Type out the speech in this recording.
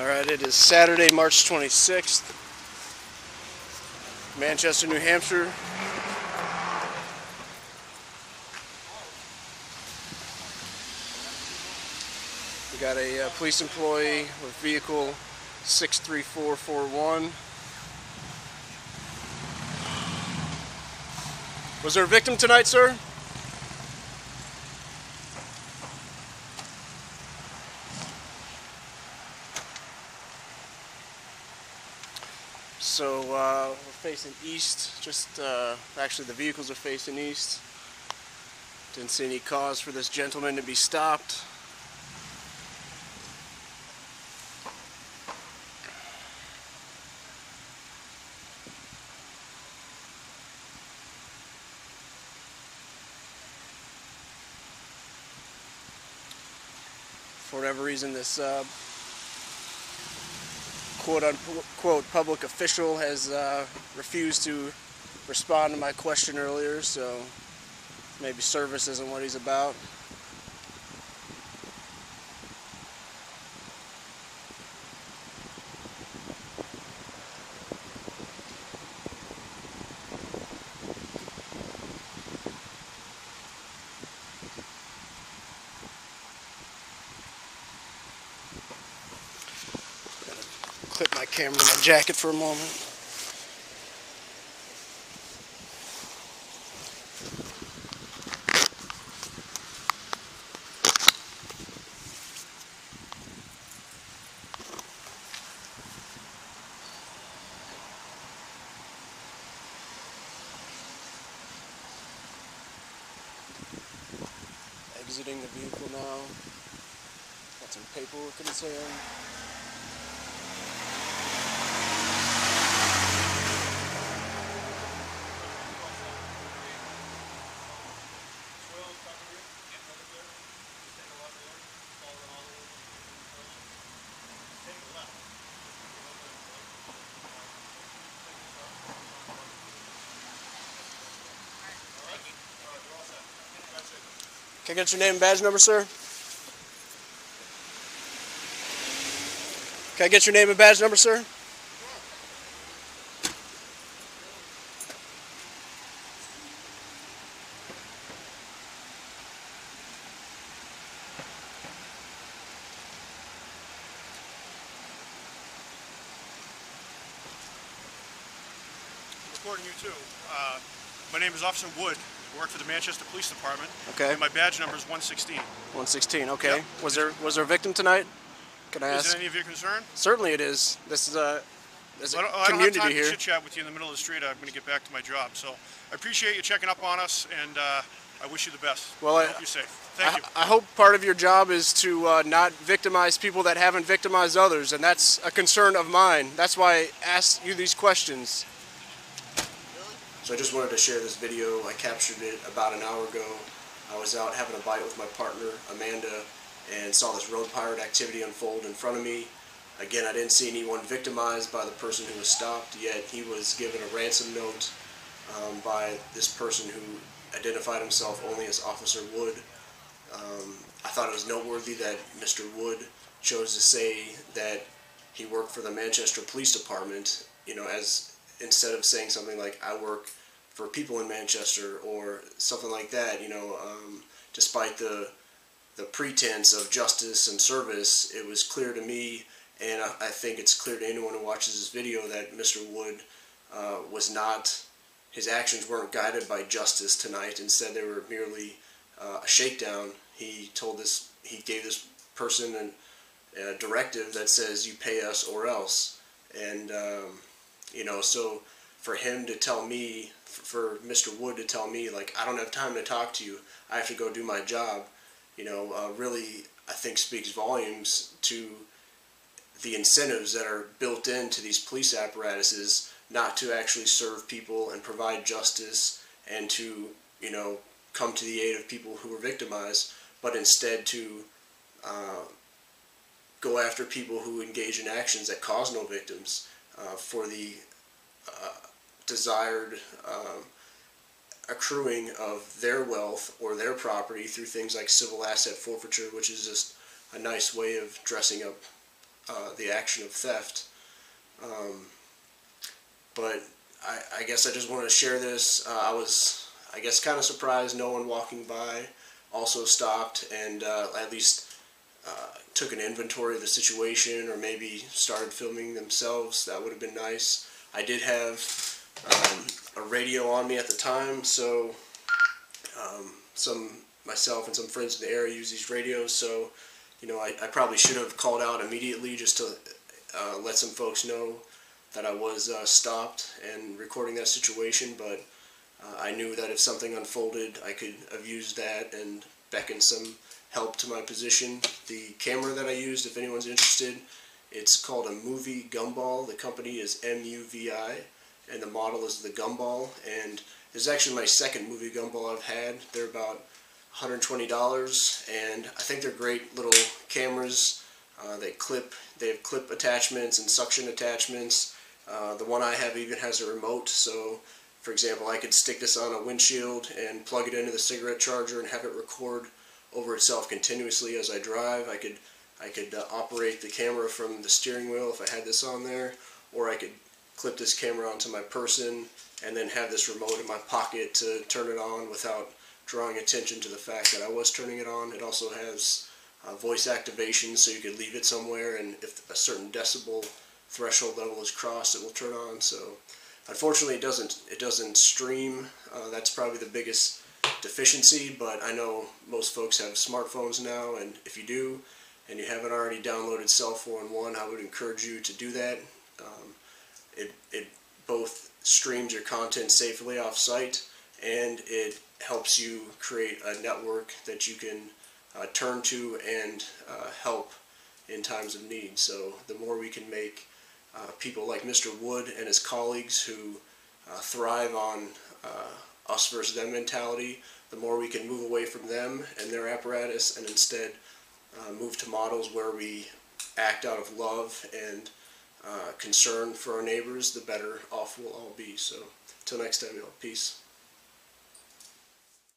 All right, it is Saturday, March 26th, Manchester, New Hampshire. We got a uh, police employee with vehicle 63441. Was there a victim tonight, sir? So uh, we're facing east. Just uh, actually, the vehicles are facing east. Didn't see any cause for this gentleman to be stopped. For whatever reason, this uh, quote unquote public official has uh, refused to respond to my question earlier, so maybe service isn't what he's about. Clip my camera in my jacket for a moment. Exiting the vehicle now. Got some paperwork in his hand. Can I get your name and badge number, sir? Can I get your name and badge number, sir? recording you too. Uh, my name is Officer Wood. I work for the Manchester Police Department. Okay. And my badge number is 116. 116. Okay. Yep. Was there was there a victim tonight? Can I Is ask? it any of your concern? Certainly it is. This is a there's a I don't, I don't have community time here. to chit chat with you in the middle of the street. I'm going to get back to my job. So I appreciate you checking up on us, and uh, I wish you the best. Well, I- hope you're safe. Thank I, you. I hope part of your job is to uh, not victimize people that haven't victimized others, and that's a concern of mine. That's why I asked you these questions. So I just wanted to share this video. I captured it about an hour ago. I was out having a bite with my partner, Amanda, and saw this road pirate activity unfold in front of me. Again, I didn't see anyone victimized by the person who was stopped, yet he was given a ransom note um, by this person who identified himself only as Officer Wood. Um, I thought it was noteworthy that Mr. Wood chose to say that he worked for the Manchester Police Department, you know, as instead of saying something like "I work for people in Manchester" or something like that. You know, um, despite the the pretense of justice and service, it was clear to me, and I, I think it's clear to anyone who watches this video that Mr. Wood uh, was not. His actions weren't guided by justice tonight. Instead, they were merely uh, a shakedown. He told this, he gave this person an, a directive that says, "You pay us or else." And um, you know, so for him to tell me, for Mr. Wood to tell me, like, I don't have time to talk to you. I have to go do my job. You know, uh, really, I think speaks volumes to the incentives that are built into these police apparatuses not to actually serve people and provide justice and to, you know, come to the aid of people who were victimized, but instead to uh, go after people who engage in actions that cause no victims uh, for the desired um, accruing of their wealth or their property through things like civil asset forfeiture, which is just a nice way of dressing up uh, the action of theft. Um, but I, I guess I just wanted to share this. Uh, I was, I guess, kind of surprised no one walking by also stopped and uh, at least uh, took an inventory of the situation or maybe started filming themselves. That would have been nice. I did have um, a radio on me at the time, so um, some myself and some friends in the area use these radios. So, you know, I, I probably should have called out immediately just to uh, let some folks know that I was uh, stopped and recording that situation. But uh, I knew that if something unfolded, I could have used that and beckoned some help to my position. The camera that I used, if anyone's interested, it's called a Muvi Gumball. The company is M-U-V-I, and the model is the Gumball. And this is actually my second Muvi gumball I've had. They're about $120, and I think they're great little cameras. Uh, they clip, they have clip attachments and suction attachments. Uh, the one I have even has a remote, so for example, I could stick this on a windshield and plug it into the cigarette charger and have it record over itself continuously as I drive. I could I could uh, operate the camera from the steering wheel if I had this on there, or I could clip this camera onto my person and then have this remote in my pocket to turn it on without drawing attention to the fact that I was turning it on. It also has uh, voice activation so you could leave it somewhere and if a certain decibel threshold level is crossed it will turn on. So unfortunately it doesn't it doesn't stream. Uh, that's probably the biggest deficiency but I know most folks have smartphones now and if you do and you haven't already downloaded Cell 411 I would encourage you to do that. Um, it, it both streams your content safely off site and it helps you create a network that you can uh, turn to and uh, help in times of need. So the more we can make uh, people like Mr. Wood and his colleagues who uh, thrive on uh, us versus them mentality, the more we can move away from them and their apparatus and instead uh, move to models where we act out of love and Uh, concern for our neighbors, the better off we'll all be. So, till next time, y'all. Peace.